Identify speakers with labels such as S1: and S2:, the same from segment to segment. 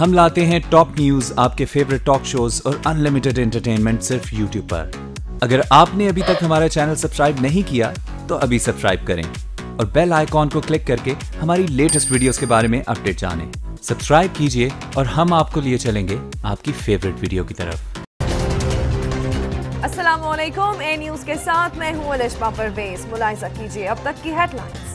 S1: ہم لاتے ہیں ٹاپ نیوز آپ کے فیوریٹ ٹاک شوز اور انلمیٹڈ انٹرٹینمنٹ صرف یوٹیوب پر۔ اگر آپ نے ابھی تک ہمارا چینل سبسکرائب نہیں کیا، تو ابھی سبسکرائب کریں۔ اور بیل آئیکن کو کلک کر کے ہماری لیٹسٹ ویڈیوز کے بارے میں اپڈیٹ جانیں۔ سبسکرائب کیجیے اور ہم آپ کو لیے چلیں گے آپ کی فیوریٹ ویڈیو کی طرف۔
S2: السلام علیکم، اے نیوز کے ساتھ میں ہوں الشما پرویز۔ ملاحظہ کیجیے، اب تک کی ہیڈ لائنز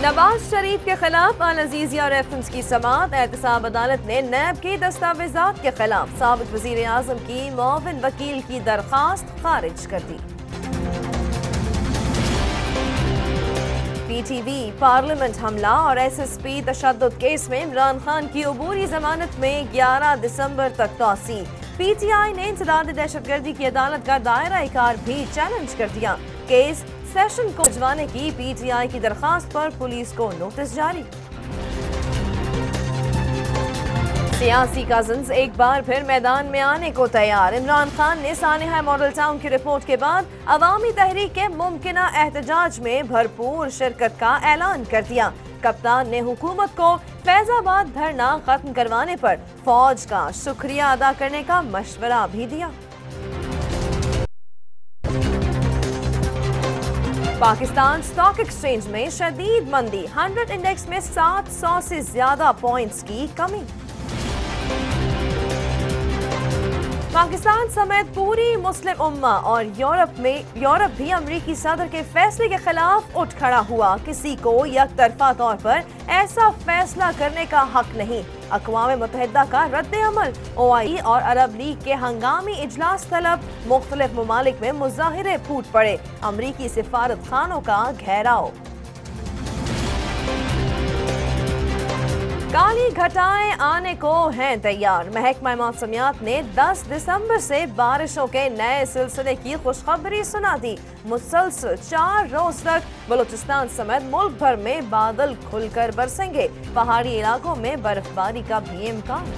S2: نواز شریف کے خلاف العزیزیہ ریفرنس کی سماعت احتساب عدالت نے نیب کی دستاویزات کے خلاف سابق وزیر اعظم کی معاون وکیل کی درخواست خارج کر دی۔ پی ٹی وی، پارلیمنٹ حملہ اور ایس ایس پی تشدد کیس میں عمران خان کی عبوری ضمانت میں گیارہ دسمبر تک توسیع۔ پی ٹی آئی نے انسداد دہشت گردی کی عدالت کا دائرہ کار بھی چیلنج کر دیا۔ کیس سیشن کو بھجوانے کی پی ٹی آئی کی درخواست پر پولیس کو نوٹس جاری۔ سیاسی کازنز ایک بار پھر میدان میں آنے کو تیار۔ عمران خان نے سانحہ ماڈل ٹاؤن کی رپورٹ کے بعد عوامی تحریک کے ممکنہ احتجاج میں بھرپور شرکت کا اعلان کر دیا۔ کپتان نے حکومت کو فیض آباد دھرنا ختم کروانے پر فوج کا شکریہ ادا کرنے کا مشورہ بھی دیا۔ پاکستان سٹاک ایکسچینج میں شدید مندی ہنڈریڈ انڈیکس میں سات سو سے زیادہ پوائنٹس کی کمی۔ پاکستان سمیت پوری مسلم امہ اور یورپ میں یورپ بھی امریکی صدر کے فیصلے کے خلاف اٹھ کھڑا ہوا۔ کسی کو یک طرفہ طور پر ایسا فیصلہ کرنے کا حق نہیں۔ اقوام متحدہ کا رد عمل۔ او آئی اور عرب لیگ کے ہنگامی اجلاس طلب مختلف ممالک میں مظاہرے پھوٹ پڑے۔ امریکی سفارت خانوں کا گھیراؤ۔ کالی گھٹائیں آنے کو ہیں تیار۔ محکمہ موسمیات نے دس دسمبر سے بارشوں کے نئے سلسلے کی خوشخبری سنا دی۔ مسلسل چار روز تک بلوچستان سمیت ملک بھر میں بادل کھل کر برسیں گے۔ پہاڑی علاقوں میں برف باری کا بھی امکان۔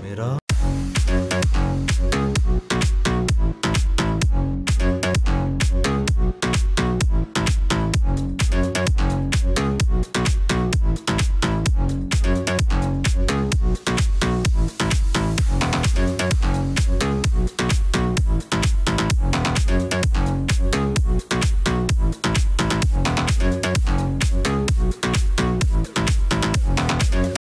S2: میرا